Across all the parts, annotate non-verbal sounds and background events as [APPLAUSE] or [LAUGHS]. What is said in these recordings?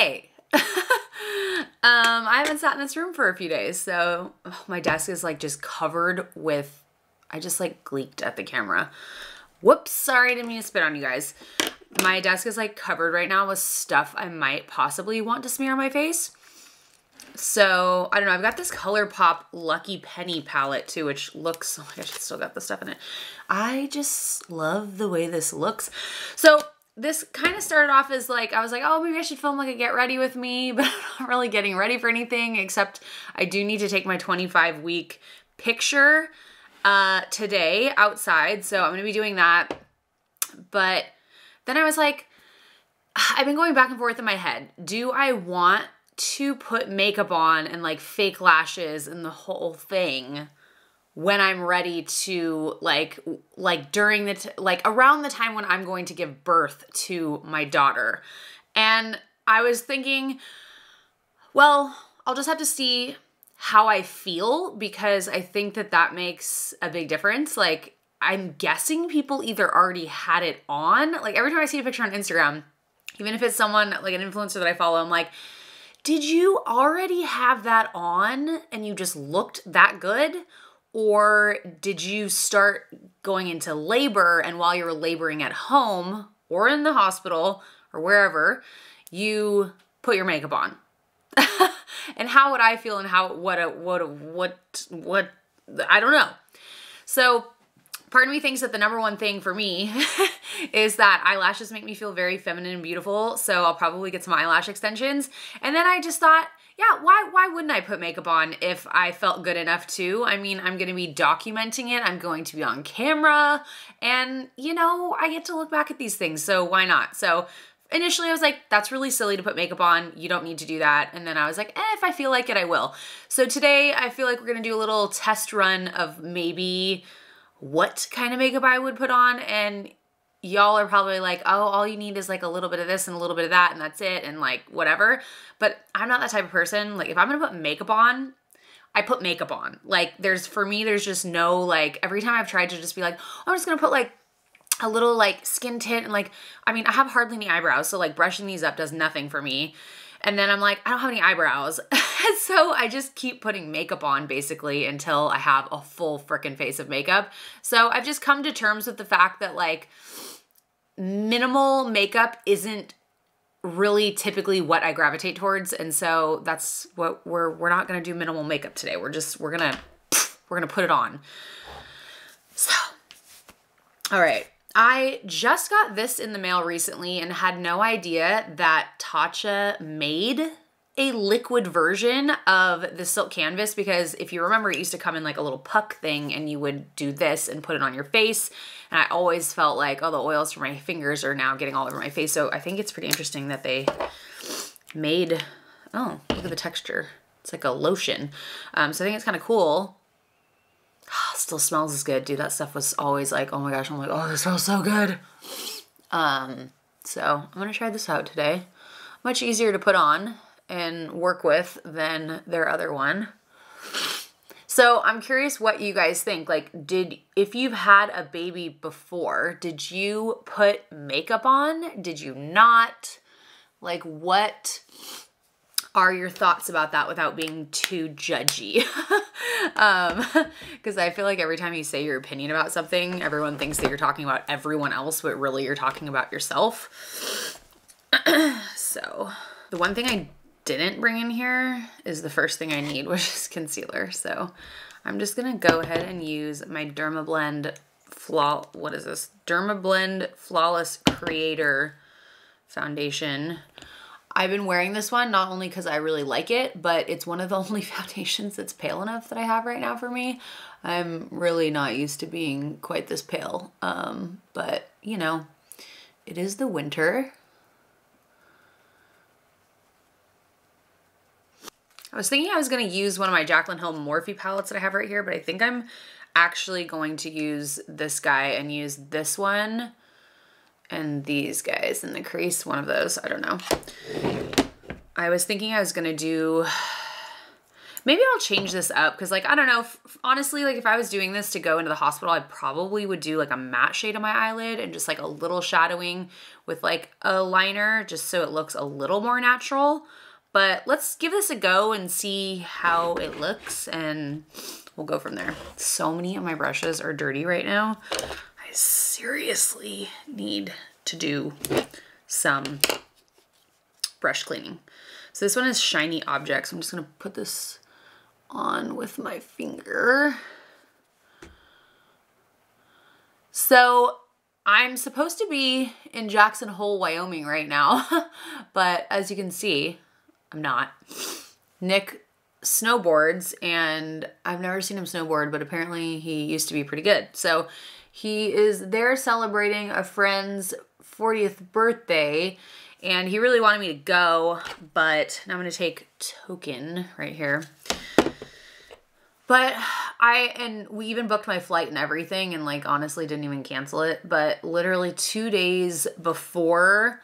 Hey! [LAUGHS] um, I haven't sat in this room for a few days, so oh, my desk is like just covered with, I just like gleeked at the camera. Whoops, sorry, I didn't mean to spit on you guys. My desk is like covered right now with stuff I might possibly want to smear on my face. So, I don't know, I've got this ColourPop Lucky Penny palette too, which looks, oh my gosh, it's still got the stuff in it. I just love the way this looks. So, this kind of started off as like, I was like, oh, maybe I should film like a get ready with me, [LAUGHS] but I'm not really getting ready for anything except I do need to take my 25 week picture uh, today outside. So I'm to be doing that. But then I was like, [SIGHS] I've been going back and forth in my head. Do I want to put makeup on and like fake lashes and the whole thing when I'm ready to like like during the t- like around the time when I'm going to give birth to my daughter. And I was thinking well, I'll just have to see how I feel because I think that that makes a big difference. Like I'm guessing people either already had it on. Like every time I see a picture on Instagram, even if it's someone like an influencer that I follow, I'm like, did you already have that on and you just looked that good? Or did you start going into labor and while you were laboring at home or in the hospital or wherever, you put your makeup on? [LAUGHS] and how would I feel and how what a what a, what what I don't know. So part of me thinks that the number one thing for me [LAUGHS] is that eyelashes make me feel very feminine and beautiful. So I'll probably get some eyelash extensions. And then I just thought, yeah, why why wouldn't I put makeup on if I felt good enough to? I mean, I'm going to be documenting it. I'm going to be on camera and you know, I get to look back at these things. So why not? So initially I was like, that's really silly to put makeup on. You don't need to do that. And then I was like, eh, if I feel like it, I will. So today I feel like we're gonna do a little test run of maybe what kind of makeup I would put on. And y'all are probably like, oh, all you need is like a little bit of this and a little bit of that and that's it and like whatever. But I'm not that type of person. Like if I'm gonna put makeup on, I put makeup on. Like there's, for me, there's just no like, every time I've tried to just be like, oh, I'm just gonna put like a little like skin tint and like, I mean, I have hardly any eyebrows. So like brushing these up does nothing for me. And then I'm like, I don't have any eyebrows. [LAUGHS] so I just keep putting makeup on basically until I have a full freaking face of makeup. So I've just come to terms with the fact that like minimal makeup isn't really typically what I gravitate towards. And so that's what we're, we're not to do minimal makeup today. We're just, we're to, we're to put it on. So, all right. I just got this in the mail recently and had no idea that Tatcha made a liquid version of the silk canvas because if you remember it used to come in like a little puck thing and you would do this and put it on your face. And I always felt like oh the oils from my fingers are now getting all over my face. So I think it's pretty interesting that they made oh look at the texture. It's like a lotion. Um, so I think it's kind of cool still smells as good. Dude, that stuff was always like, oh my gosh, I'm like, oh, this smells so good. Um, so I'm gonna try this out today. Much easier to put on and work with than their other one. So I'm curious what you guys think. Like, did, if you've had a baby before, did you put makeup on? Did you not? Like, what are your thoughts about that without being too judgy? [LAUGHS] um, because I feel like every time you say your opinion about something, everyone thinks that you're talking about everyone else, but really you're talking about yourself. [CLEARS THROAT] so the one thing I didn't bring in here is the first thing I need, [LAUGHS] which is concealer. So I'm just gonna go ahead and use my Dermablend Flaw, what is this? Dermablend Flawless Creator Foundation. I've been wearing this one not only because I really like it, but it's one of the [LAUGHS] only foundations that's pale enough that I have right now for me. I'm really not used to being quite this pale, um, but you know, it is the winter. I was thinking I was going to use one of my Jaclyn Hill Morphe palettes that I have right here, but I think I'm actually going to use this guy and use this one and these guys in the crease, one of those, I don't know. I was thinking I was gonna do, Maybe I'll change this up because, like, I don't know. If, honestly, like, if I was doing this to go into the hospital, I probably would do like a matte shade on my eyelid and just like a little shadowing with like a liner just so it looks a little more natural. But let's give this a go and see how it looks and we'll go from there. So many of my brushes are dirty right now. I seriously need to do some brush cleaning. So this one is Shiny Objects. I'm just gonna put this on with my finger. So I'm supposed to be in Jackson Hole, Wyoming right now, [LAUGHS] but as you can see, I'm not. Nick snowboards and I've never seen him snowboard, but apparently he used to be pretty good. So he is there celebrating a friend's 40th birthday and he really wanted me to go, but I'm gonna take token right here. But I, and we even booked my flight and everything and like honestly didn't even cancel it. But literally two days before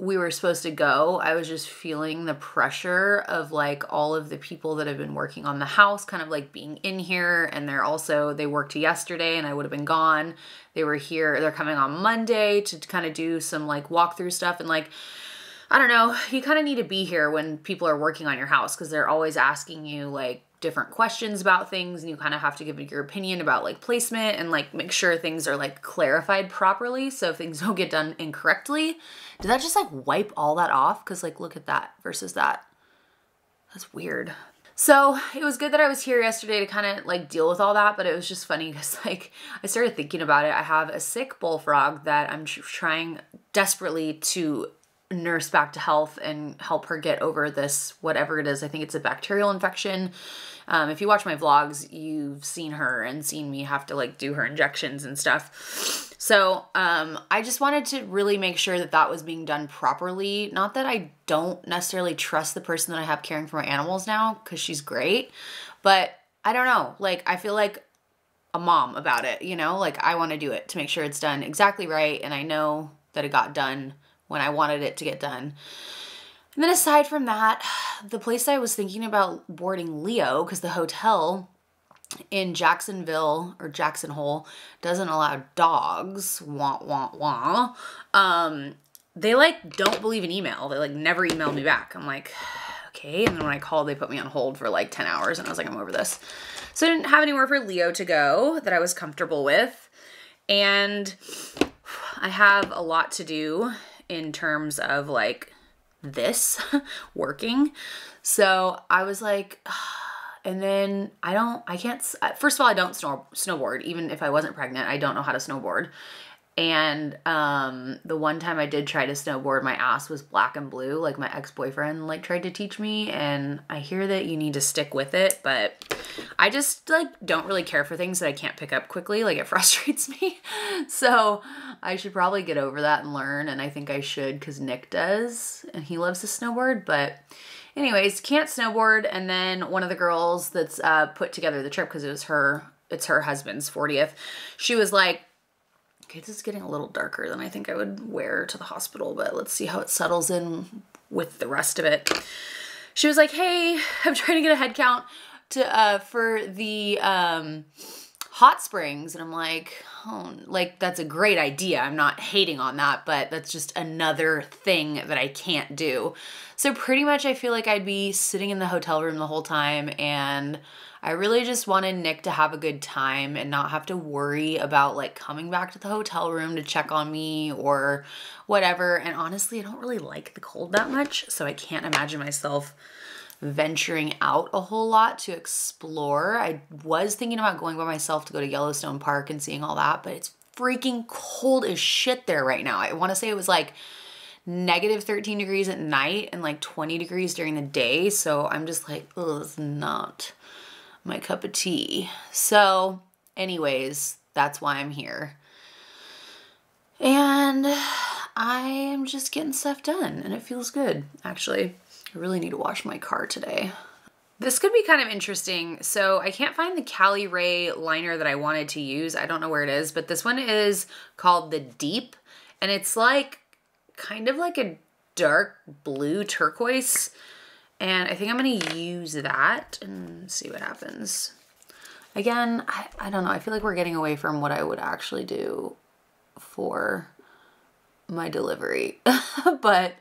we were supposed to go, I was just feeling the pressure of like all of the people that have been working on the house kind of like being in here. And they're also, they worked yesterday and I would have been gone. They were here, they're coming on Monday to kind of do some like walkthrough stuff and like, I don't know, you kind of need to be here when people are working on your house because they're always asking you like different questions about things and you kind of have to give your opinion about like placement and like make sure things are like clarified properly so things [LAUGHS] don't get done incorrectly did that just like wipe all that off? Because like look at that versus that. That's weird. So it was good that I was here yesterday to kind of like deal with all that, but it was just funny because [LAUGHS] like I started thinking about it. I have a sick bullfrog that I'm trying desperately to nurse back to health and help her get over this whatever it is. I think it's a bacterial infection. Um, if you watch my vlogs, you've seen her and seen me have to like do her injections and stuff. So um, I just wanted to really make sure that that was being done properly. Not that I don't necessarily trust the person that I have caring for my animals now because she's great, but I don't know. Like I feel like a mom about it, you know? Like I want to do it to make sure it's done exactly right and I know that it got done when I wanted it to get done. And then aside from that, the place I was thinking about boarding Leo, because the hotel in Jacksonville or Jackson Hole doesn't allow dogs, wah, wah, wah. Um, they like don't believe in email. They like never email me back. I'm like, okay. And then when I called, they put me on hold for like 10 hours and I was like, I'm over this. So I didn't have anywhere for Leo to go that I was comfortable with. And I have a lot to do in terms of like this [LAUGHS] working. So I was like, [SIGHS] and then I don't, I can't, first of all, I don't snow, snowboard. Even if I wasn't pregnant, I don't know how to snowboard. And um, the one time I did try to snowboard, my ass was black and blue. Like my ex-boyfriend like tried to teach me and I hear that you need to stick with it, but I just like don't really care for things that I can't pick up quickly. Like it [LAUGHS] frustrates me. so I should probably get over that and learn. And I think I should because Nick does and he loves to snowboard. But anyways, can't snowboard. And then one of the girls that's uh, put together the trip because it was her, it's her husband's 40th. She was like, Okay, this is getting a little darker than I think I would wear to the hospital, but let's see how it settles in with the rest of it. She was like, hey, [LAUGHS] I'm trying to get a head count to uh, for the um, hot springs. And I'm like, oh, like that's a great idea. I'm not hating on that, but that's just another thing that I can't do. So pretty much I feel like I'd be sitting in the hotel room the whole time and I really just wanted Nick to have a good time and not have to worry about like coming back to the hotel room to check on me or whatever. And honestly, I don't really like the cold that much, so I can't imagine myself venturing out a whole lot to explore. I was thinking about going by myself to go to Yellowstone Park and seeing all that, but it's freaking cold as shit there right now. I want to say it was like negative 13 degrees at night and like 20 degrees during the day. So I'm just like, oh, it's not my cup of tea. So, anyways, that's why I'm here. And I am just getting stuff done and it feels good, actually. I really need to wash my car today. This could be kind of interesting. So I can't find the Caliray liner that I wanted to use. I don't know where it is, but this one is called the Deep and it's like kind of like a dark blue turquoise And I think I'm to use that and see what happens. Again, I, I don't know. I feel like we're getting away from what I would actually do for my delivery. [LAUGHS] but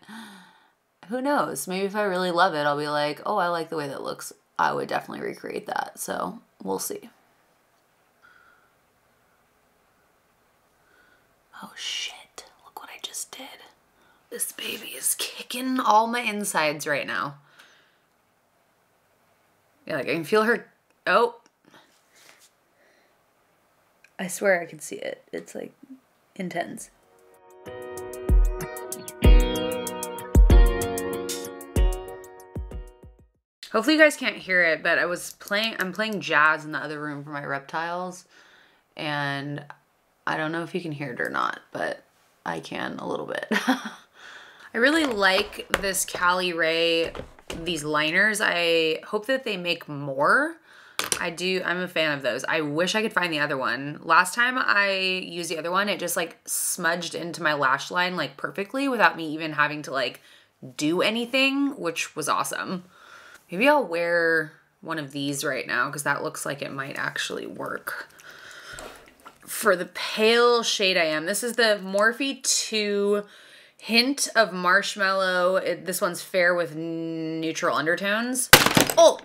who knows? Maybe if I really love it, I'll be like, oh, I like the way that looks. I would definitely recreate that. So we'll see. Oh shit, look what I just did. This baby is kicking all my insides right now. Yeah, like I can feel her. Oh. I swear I can see it. It's like intense. Hopefully you guys can't hear it, but I was playing, I'm playing jazz in the other room for my reptiles. And I don't know if you can hear it or not, but I can a little bit. [LAUGHS] I really like this Caliray, these liners. I hope that they make more. I do, I'm a fan of those. I wish I could find the other one. Last time I used the other one, it just like smudged into my lash line like perfectly without me even having to like do anything, which was awesome. Maybe I'll wear one of these right now because that looks like it might actually work. For the pale shade I am, this is the Morphe 2 Hint of Marshmallow. It, this one's fair with neutral undertones. Oh!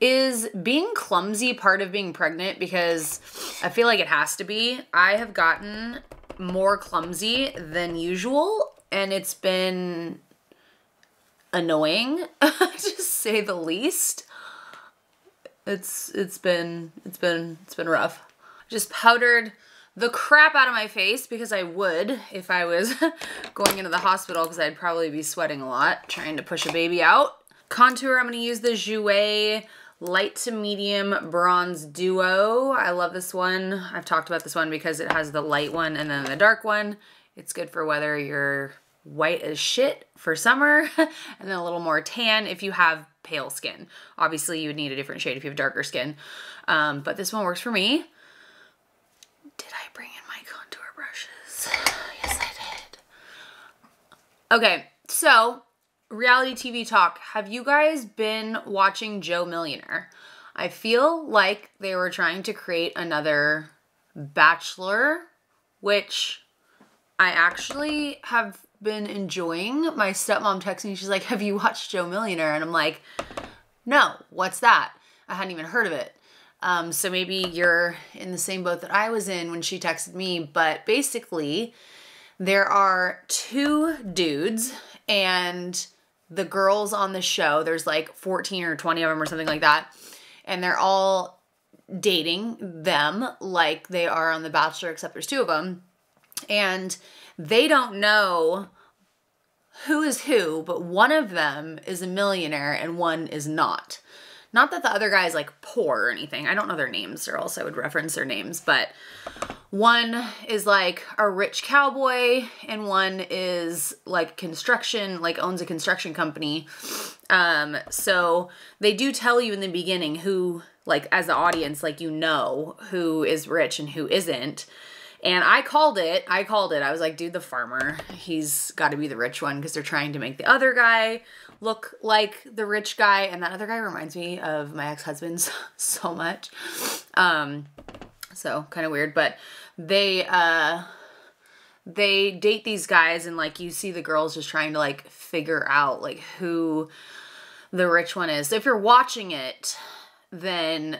Is being clumsy part of being pregnant? Because I feel like it has to be. I have gotten more clumsy than usual and it's been annoying [LAUGHS] to say the least. It's it's been it's been it's been rough. Just powdered the crap out of my face because I would if I was [LAUGHS] going into the hospital because I'd probably be sweating a lot trying to push a baby out. Contour, I'm going to use the Jouer light to medium bronze duo. I love this one. I've talked about this one because it has the light one and then the dark one. It's good for whether you're white as shit for summer [LAUGHS] and then a little more tan if you have pale skin. Obviously you would need a different shade if you have darker skin. Um, but this one works for me. Did I bring in my contour brushes? [SIGHS] Yes, I did. Okay, so reality TV talk. Have you guys been watching Joe Millionaire? I feel like they were trying to create another Bachelor, which I actually have been enjoying. My stepmom texted me, she's like, Have you watched Joe Millionaire? And I'm like, No, what's that? I hadn't even heard of it. Um, so maybe you're in the same boat that I was in when she texted me. But basically, there are two dudes, and the girls on the show, there's like 14 or 20 of them or something like that. And they're all dating them like they are on The Bachelor, except there's two of them. And they don't know who is who, but one of them is a millionaire and one is not. Not that the other guy is like poor or anything. I don't know their names, or else I would reference their names, but one is like a rich cowboy and one is like construction, like owns a construction company. Um, so they do tell you in the beginning who, like, as the audience, like, you know who is rich and who isn't. And I called it. I called it. I was like, dude, the farmer, he's got to be the rich one because they're trying to make the other guy look like the rich guy. And that other guy reminds me of my ex husband [LAUGHS] so much. Um, so kind of weird, but they, uh, they date these guys and like you see the girls just trying to like figure out like who the rich one is. So if you're watching it, then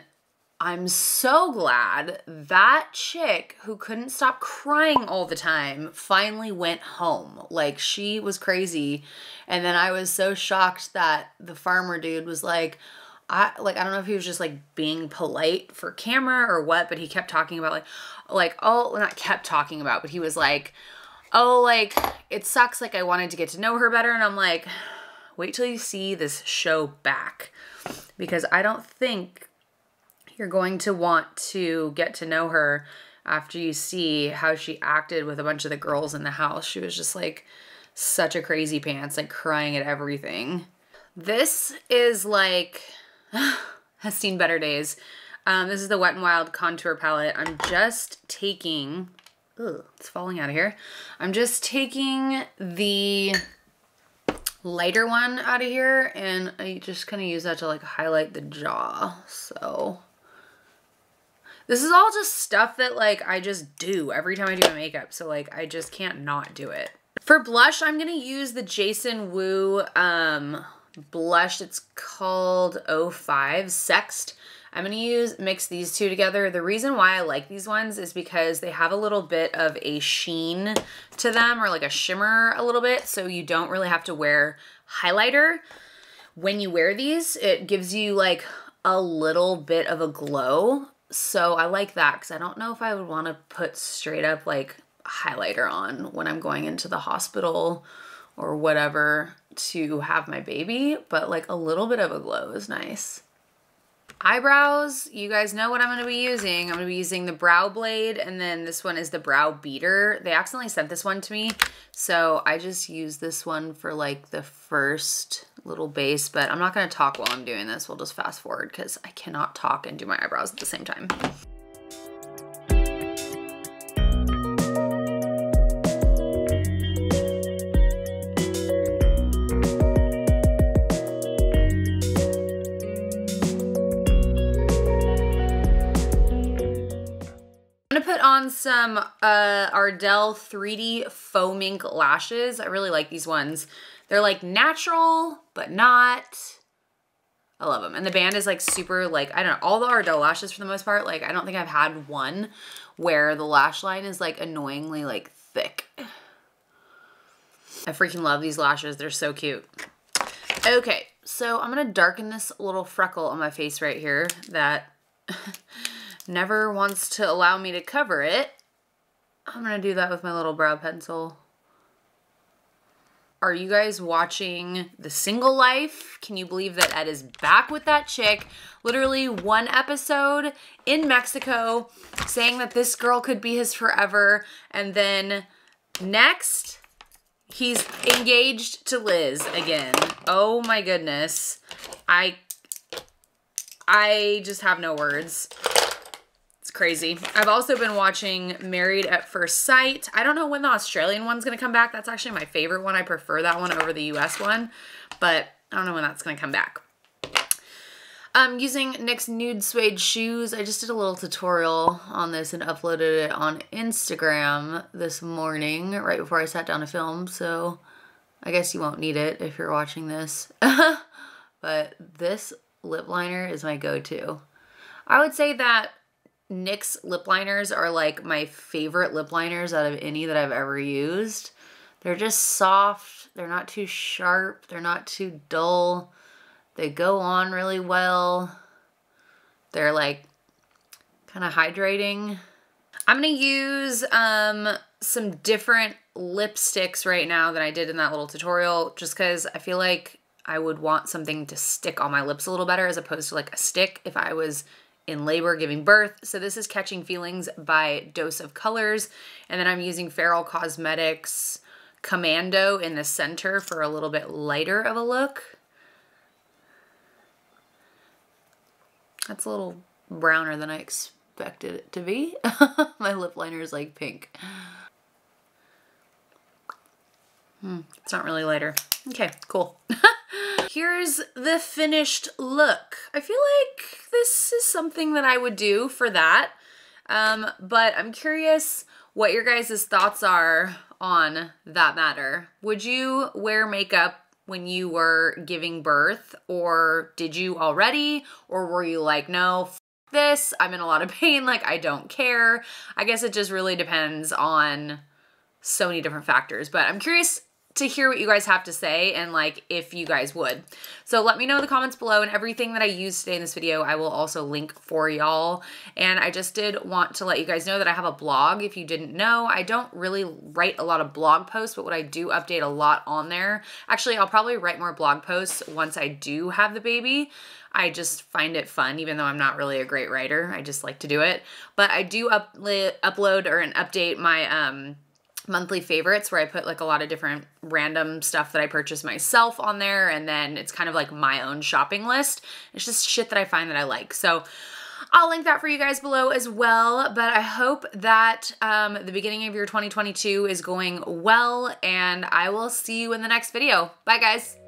I'm so glad that chick who couldn't stop crying all the time finally went home. Like she was crazy. And then I was so shocked that the farmer dude was like, I like I don't know if he was just like being polite for camera or what, but he kept talking about like like oh not kept talking about, but he was like, "Oh, like it sucks like I wanted to get to know her better." And I'm like, "Wait till you see this show back." Because I don't think you're going to want to get to know her after you see how she acted with a bunch of the girls in the house. She was just like such a crazy pants, like crying at everything. This is like, [SIGHS] has seen better days. Um, this is the Wet n Wild contour palette. I'm just taking, ugh, it's falling out of here. I'm just taking the lighter one out of here and I just kind of use that to like highlight the jaw. So this is all just stuff that like I just do every time I do my makeup. So like I just can't not do it. For blush, I'm going to use the Jason Wu um, blush. It's called 05 Sext. I'm going to use mix these two together. The reason why I like these ones is because they have a little bit of a sheen to them or like a shimmer a little bit. So you don't really have to wear highlighter. When you wear these, it gives you like a little bit of a glow. So I like that because I don't know if I would want to put straight up like highlighter on when I'm going into the hospital or whatever to have my baby, but like a little bit of a glow is nice. Eyebrows, you guys know what I'm going to be using. I'm going to be using the Brow Blade, and then this one is the Brow Beater. They accidentally sent this one to me, so I just use this one for like the first little base, but I'm not going to talk while I'm doing this. We'll just fast forward because I cannot talk and do my eyebrows at the same time. I'm going to put on some uh, Ardell 3D Faux Mink lashes. I really like these ones. They're like natural, but not. I love them. And the band is like super like, I don't know, all the Ardell lashes for the most part, like I don't think I've had one where the lash line is like annoyingly like thick. I freaking love these lashes. They're so cute. Okay, so I'm to darken this little freckle on my face right here that [LAUGHS] never wants to allow me to cover it. I'm to do that with my little brow pencil. Are you guys watching The Single Life? Can you believe that Ed is back with that chick? Literally one episode in Mexico saying that this girl could be his forever. And then next, he's engaged to Liz again. Oh my goodness. I I just have no words crazy. I've also been watching Married at First Sight. I don't know when the Australian one's going to come back. That's actually my favorite one. I prefer that one over the US one, but I don't know when that's going to come back. I'm using NYX Nude Suede Shoes. I just did a little tutorial on this and uploaded it on Instagram this morning right before I sat down to film, so I guess you won't need it if you're watching this. [LAUGHS] but this lip liner is my go-to. I would say that NYX lip liners are like my favorite lip liners out of any that I've ever used. They're just soft. They're not too sharp. They're not too dull. They go on really well. They're like kind of hydrating. I'm going to use um, some different lipsticks right now than I did in that little tutorial just because I feel like I would want something to stick on my lips a little better as opposed to like a stick if I was in labor giving birth. So this is Catching Feelings by Dose of Colors. And then I'm using Feral Cosmetics Commando in the center for a little bit lighter of a look. That's a little browner than I expected it to be. [LAUGHS] My lip liner is like pink. Hmm, it's not really lighter. Okay, cool. [LAUGHS] Here's the finished look. I feel like this is something that I would do for that. Um, but I'm curious what your guys' thoughts are on that matter. Would you wear makeup when you were giving birth or did you already or were you like no this i'm in a lot of [LAUGHS] pain like i don't care i guess it just really depends on so many different factors but i'm curious to hear what you guys have to say and like if you guys would. So let me know in the comments below and everything that I used today in this video I will also link for y'all. And I just did want to let you guys know that I have a blog if you didn't know. I don't really write a lot of blog posts but what I do update a lot on there. Actually I'll probably write more blog posts once I do have the baby. I just find it fun, even though I'm not really a great writer. I just like to do it. But I do up upload or an update my um, monthly favorites where I put like a lot of different random stuff that I purchase myself on there and then it's kind of like my own shopping list. It's just shit that I find that I like. So I'll link that for you guys below as well, but I hope that um, the beginning of your 2022 is going well and I will see you in the next video. Bye guys.